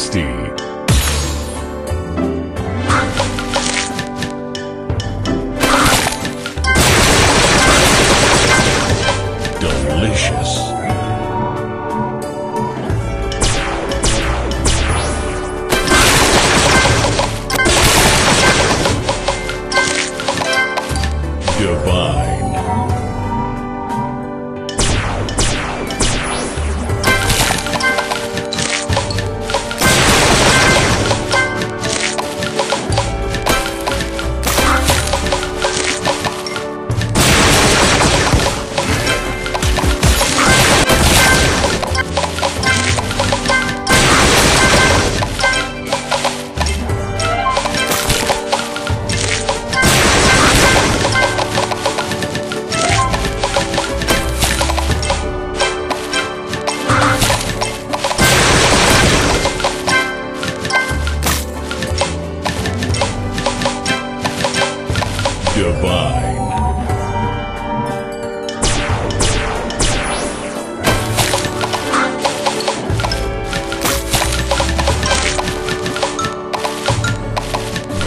tasty. Delicious. Divine.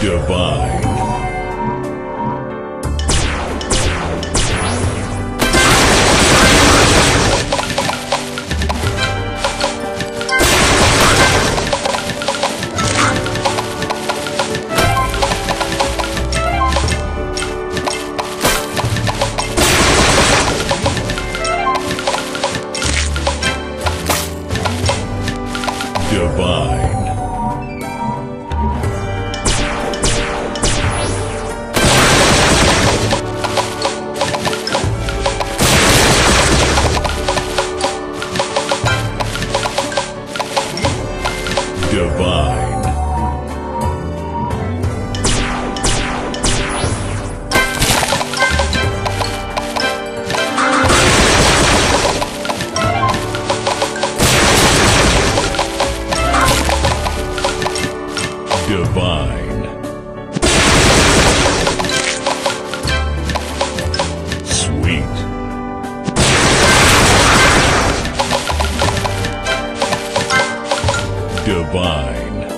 Divine. Divine. Divine. Divine. Divine.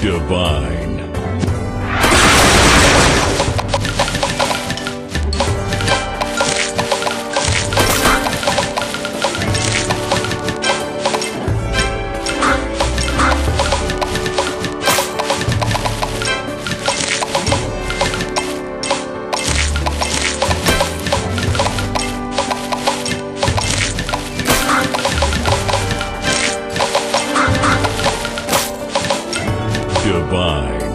Divine. Bye.